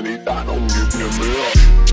I don't give me a.